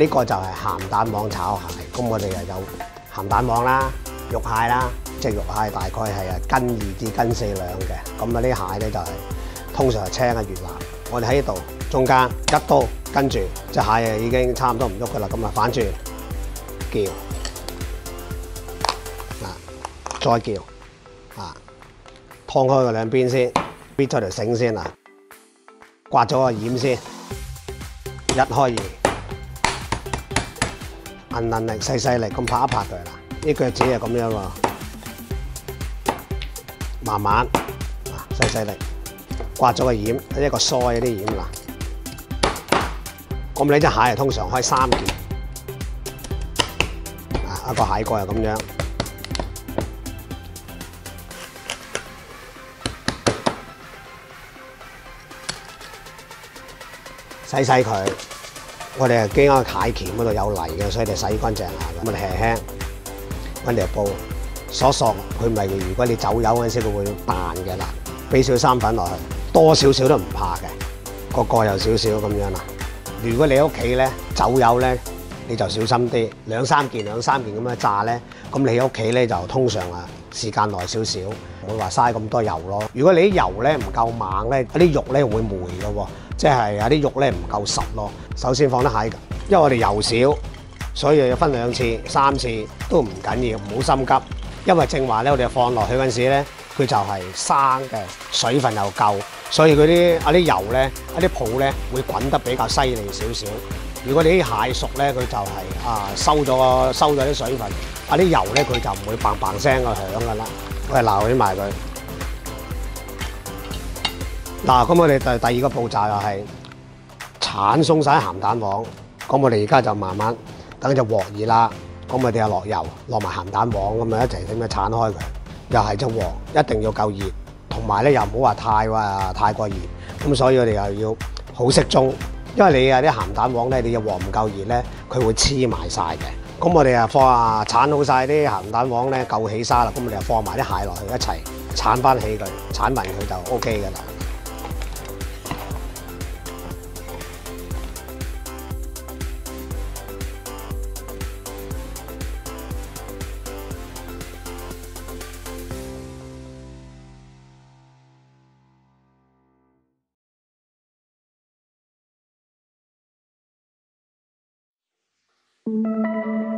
呢個就係鹹蛋黃炒蟹，咁我哋又有鹹蛋黃啦、肉蟹啦，隻肉蟹大概係斤二至斤四兩嘅，咁啊啲蟹咧就係、通常係青啊越南，我哋喺呢度中間一刀，跟住隻蟹啊已經差唔多唔喐噶啦，咁啊反轉叫啊，再叫啊，劏開佢兩邊先，搣咗條繩先啊，刮咗個染先，一開二。銀能力細細力咁拍一拍佢啦，啲腳趾係咁樣喎，慢慢啊細細力刮咗個染，一個腮啲染啦。咁你隻蟹係通常開三件，啊一個蟹蓋係咁樣，洗洗佢。我哋係經嗰個蟹鉗嗰度有泥嘅，所以你洗乾淨下嘅。我哋輕輕揾條布索索佢，咪如果你走油嗰陣時，佢會彈嘅啦。俾少三粉落去，多少少都唔怕嘅。個個又少少咁樣啦。如果你屋企咧走油咧，你就小心啲，兩三件兩三件咁樣炸咧，咁你屋企咧就通常啊時間耐少少，唔會話嘥咁多油咯。如果你啲油咧唔夠猛咧，啲肉咧會霉嘅喎。即係有啲肉咧唔夠實咯。首先放啲蟹，因為我哋油少，所以要分兩次、三次都唔緊要，唔好心急。因為正話咧，我哋放落去嗰陣時咧，佢就係生嘅，水分又夠，所以嗰啲啊啲油咧、啊啲泡咧會滾得比較犀利少少。如果你啲蟹熟咧，佢就係、啊收咗收咗啲水分，啊啲油咧佢就唔會嘭嘭聲個響噶啦。我係鬧起埋佢。嗱，咁我哋第第二個步驟又係剷鬆晒鹹蛋黃，咁我哋而家就慢慢等隻鑊熱啦，咁我哋又落油，落埋鹹蛋黃咁啊一齊點樣剷開佢，又係隻鑊一定要夠熱，同埋咧又唔好話太話太過熱，咁所以我哋又要好適中，因為你啊啲鹹蛋黃咧，你隻鑊唔夠熱咧，佢會黐埋晒嘅。咁我哋啊放啊剷好晒啲鹹蛋黃咧，夠起沙啦，咁我哋就放埋啲蟹落去一齊剷翻起佢，剷勻佢就 O K 噶啦。Música